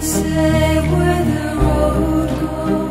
say where the road goes.